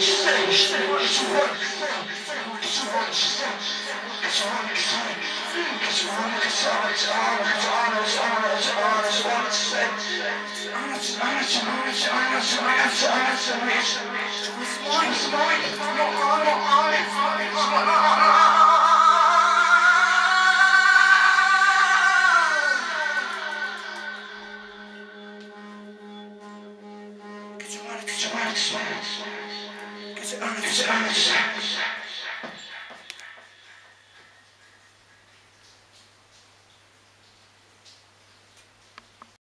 Cause you wanna, cause I wanna, cause I wanna earth, earth, earth.